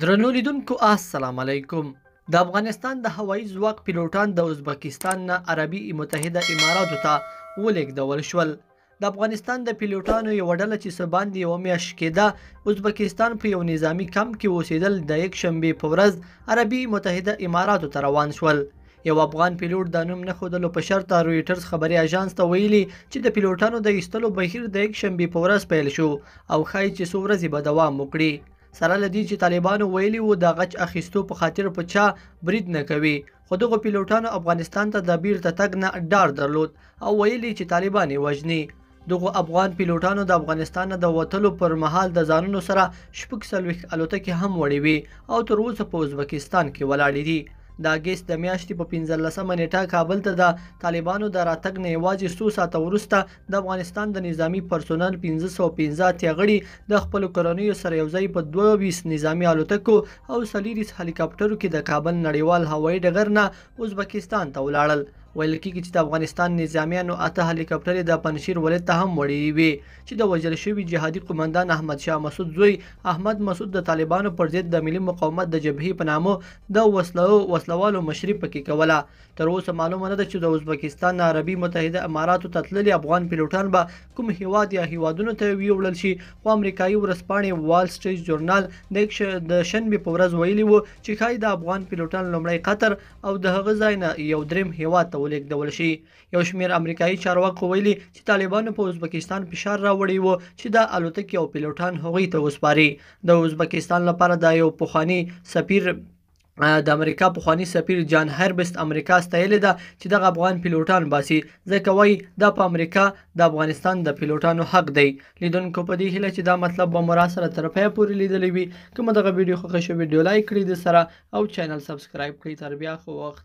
درنو لیدونکو السلام علیکم د افغانستان د هوایي ځواک پیلوټان د ازبکستان نه عربي متحده اماراتو ته ولېږدول شول د افغانستان د پیلوټانو یو ډله چې څه باندې یو میاشت کېده ازبکستان په یو نظامی کمپ کې اوسېدل د یک شنبې په ورځ عربي متحده اماراتو ته روان شول یو افغان پیلوټ د نوم نه ښودلو په شرط رویټرز خبري اژانس ته ویلي چې د پیلوټانو د ایستلو بهیر د یک شنبې په ورځ پیل شو او ښایي چې څو ورځې به دوام وکړي سره لدی چې طالبانو ویلي وو د غچ اخیستو په خاطر په چا برید نه کوي خو دغه پیلوټانو افغانستان ته د بیرته تګ نه ډار درلود او ویلي چې طالبان یې وژني دغو افغان پیلوټانو د افغانستان نه د وتلو پر مهال د ځانونو سره شپږ څلوېښت الوتکې هم وړې وې او تر اوسه په ازبکستان کې ولاړې دي د اګست د میاشتې په پنځلسمه نیټه کابل ته د طالبانو د راتګ نه یوازې څو ساعته وروسته د افغانستان د نظامي پرسونل پنځه سوه پنځه اتیا غړي د خپلو کورنیو سره یوځای په دوه ویشت نظامي الوتکو او څلېرویشت هلیکاپټرو کې د کابل نړیوال هوایي ډګر نه ازبکستان ته ولاړل ویل کیږي چې د افغانستان نظامیانو اته هلیکاپټرې د پنشیر ولایت ته هم وړي وي چې د وژل شوي جهادي قومندان احمد شاه مسعود زوی احمد مسعود د طالبانو پر ضد د ملي مقاومت د جبهې په نامه د وسلو وسلوالو مشري پکې کوله تر اوسه معلومه نه ده چې د ازبکستان نه عربي متحده اماراتو ته تللي افغان پیلوټان به کوم هیواد یا هیوادونو ته ویوړل شي خو امریکایي ورځپاڼې وال سټریټ ژورنال د شنبې په ورځ ویلي وو چې ښايي د افغان پیلوټان لومړی قطر او د هغه ځای نه یو دریم هیواد ته ولیږدول شي یو شمیر امریکایي چارواکو ویلي چې طالبانو په ازبکستان فشار راوړی و چې دا الوتکې او پیلوټان هغوی ته وسپاري د ازبکستان لپاره دا یو پخوانی سفیر د امریکا پخوانی سفیر جان هربست امریکا ستایلې ده چې دغه افغان پیلوټان باسي ځکه وایي دا په امریکا د افغانستان د پیلوټانو حق دی لیدونکو په دې هیله چې دا مطلب به مو راسره تر پایه پورې لیدلی وي که مو دغه ویډیو خوښه شوې ویډیو لایک کړئ د سره او چینل سبسکرایب کړئ تر بیا خو وخت